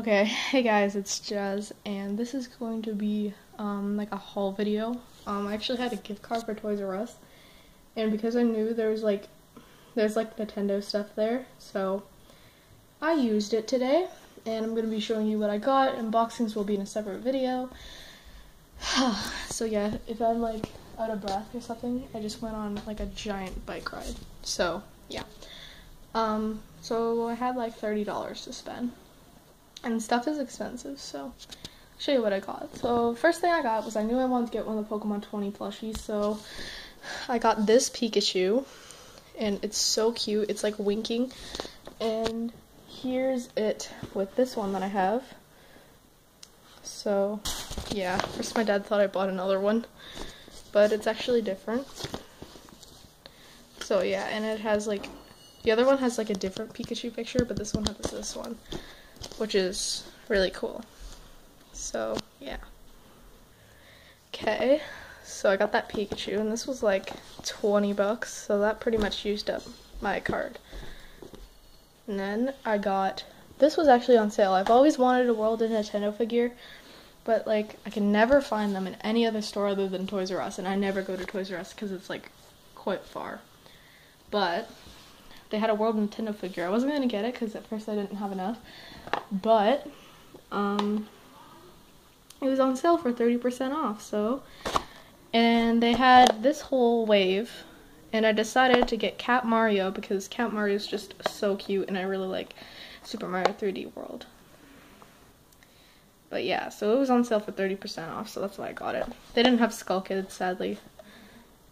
Okay, hey guys, it's Jazz, and this is going to be um, like a haul video. Um, I actually had a gift card for Toys R Us, and because I knew there was like, there's like Nintendo stuff there, so I used it today, and I'm going to be showing you what I got. Unboxings will be in a separate video. so yeah, if I'm like out of breath or something, I just went on like a giant bike ride. So yeah. Um, so I had like $30 to spend and stuff is expensive, so I'll show you what I got. So first thing I got was I knew I wanted to get one of the Pokemon 20 plushies, so I got this Pikachu, and it's so cute. It's like winking, and here's it with this one that I have. So yeah, first my dad thought I bought another one, but it's actually different. So yeah, and it has like, the other one has like a different Pikachu picture, but this one has this one which is really cool. So, yeah. Okay, so I got that Pikachu, and this was like 20 bucks, so that pretty much used up my card. And then I got, this was actually on sale. I've always wanted a World of Nintendo figure, but like I can never find them in any other store other than Toys R Us, and I never go to Toys R Us because it's like quite far. But they had a World Nintendo figure. I wasn't gonna get it because at first I didn't have enough, but um, it was on sale for 30% off. So, and they had this whole wave, and I decided to get Cat Mario because Cat Mario is just so cute, and I really like Super Mario 3D World. But yeah, so it was on sale for 30% off, so that's why I got it. They didn't have Skull Kids, sadly.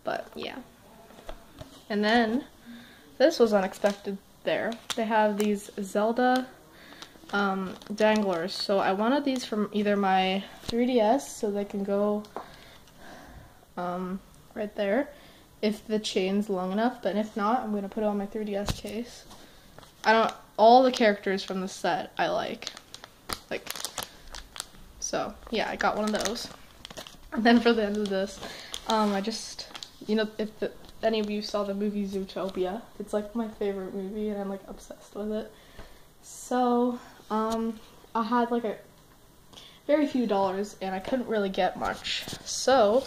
But yeah. And then this was unexpected there. They have these Zelda um, danglers. So I wanted these from either my 3DS so they can go um, right there if the chain's long enough. But if not, I'm going to put it on my 3DS case. I don't, all the characters from the set I like. Like, so yeah, I got one of those. And then for the end of this, um, I just, you know, if the, any of you saw the movie Zootopia. It's like my favorite movie and I'm like obsessed with it. So, um, I had like a very few dollars and I couldn't really get much. So,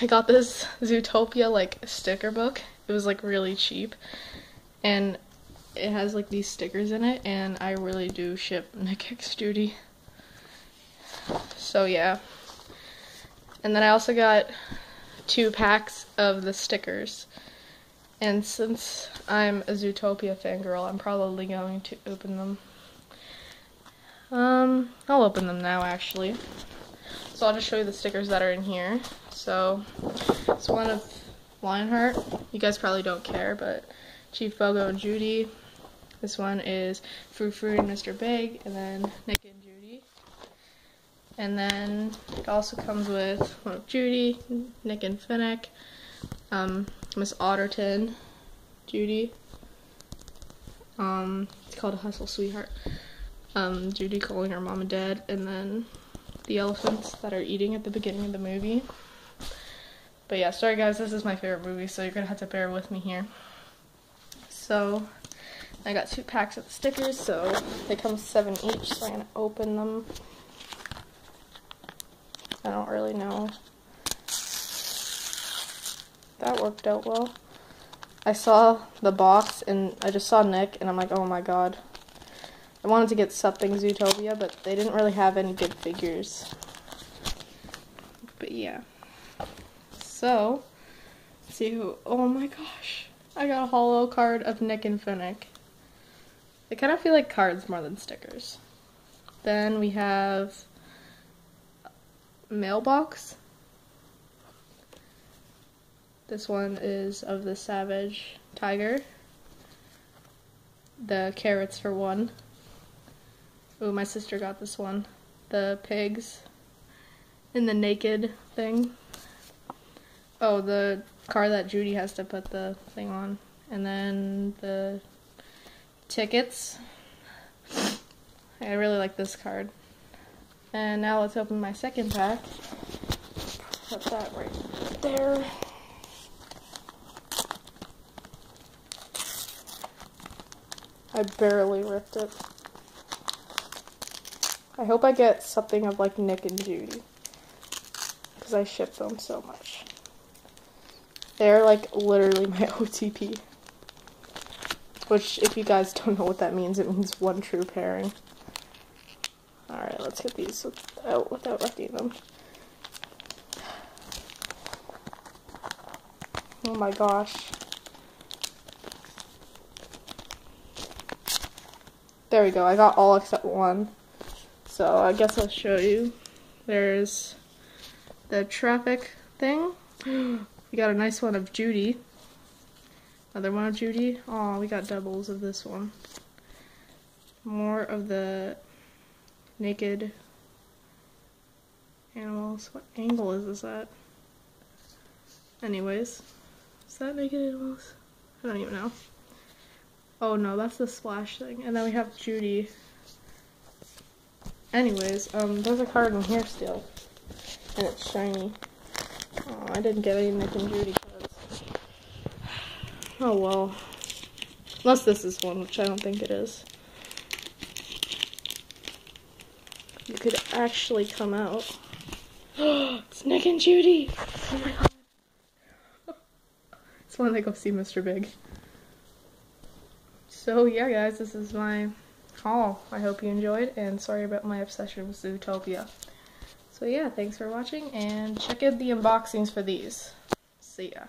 I got this Zootopia like sticker book. It was like really cheap. And it has like these stickers in it and I really do ship Nick X Judy. So yeah. And then I also got two packs of the stickers. And since I'm a Zootopia fangirl, I'm probably going to open them. Um, I'll open them now actually. So I'll just show you the stickers that are in here. So, it's one of Lionheart. You guys probably don't care, but Chief Bogo and Judy. This one is Frou Frou and Mr. Big, and then Nick and then it also comes with one of Judy, Nick and Finnick, um, Miss Otterton, Judy. Um, it's called a Hustle Sweetheart. Um, Judy calling her mom and dad, and then the elephants that are eating at the beginning of the movie. But yeah, sorry guys, this is my favorite movie, so you're gonna have to bear with me here. So, I got two packs of the stickers, so they come seven each, so I'm gonna open them. I don't really know. That worked out well. I saw the box and I just saw Nick and I'm like, oh my god. I wanted to get something Zootopia, but they didn't really have any good figures. But yeah. So, see who, oh my gosh. I got a holo card of Nick and Finnick. I kind of feel like cards more than stickers. Then we have mailbox. This one is of the Savage Tiger. The carrots for one. Oh, my sister got this one. The pigs. And the naked thing. Oh, the car that Judy has to put the thing on. And then the tickets. I really like this card. And now let's open my second pack. Put that right there. I barely ripped it. I hope I get something of like Nick and Judy. Because I ship them so much. They're like literally my OTP. Which, if you guys don't know what that means, it means one true pairing. Alright, let's get these without, without wrecking them. Oh my gosh. There we go, I got all except one. So I guess I'll show you. There's the traffic thing. we got a nice one of Judy. Another one of Judy. Oh, we got doubles of this one. More of the naked animals. What angle is this at? Anyways, is that naked animals? I don't even know. Oh no, that's the splash thing. And then we have Judy Anyways, um, there's a card in here still. And it's shiny. Oh, I didn't get any Nick and Judy cards. Oh well. Unless this is one, which I don't think it is. You could actually come out. it's Nick and Judy! Oh my god. it's when they go see Mr. Big. So yeah guys, this is my haul. I hope you enjoyed, and sorry about my obsession with Zootopia. So yeah, thanks for watching, and check out the unboxings for these. See ya.